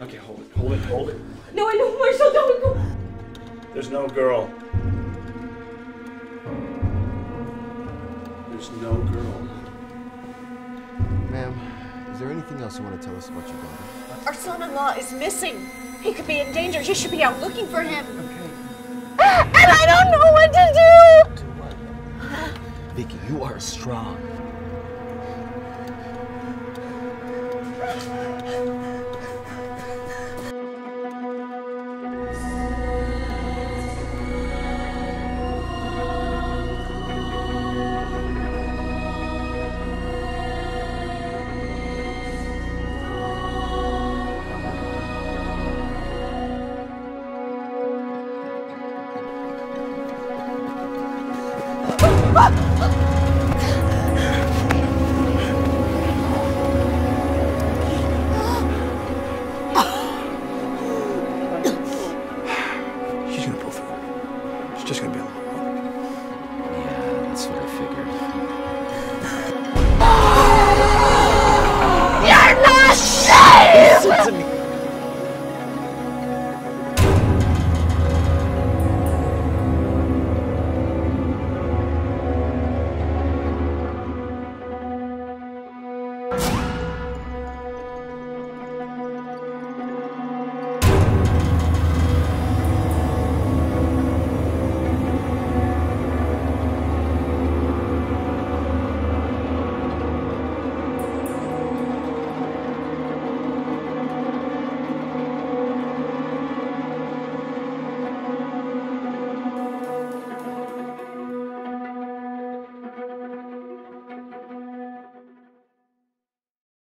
Okay, hold it, hold it, hold it. No, I know, Marshall, don't go. There's no girl. There's no girl. Ma'am, is there anything else you want to tell us about your daughter? Our son-in-law is missing. He could be in danger. You should be out looking for him. Okay. And I don't know what to do. Vicky, you are strong. Ah!